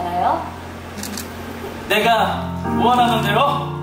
알아요? 내가 원하는 대로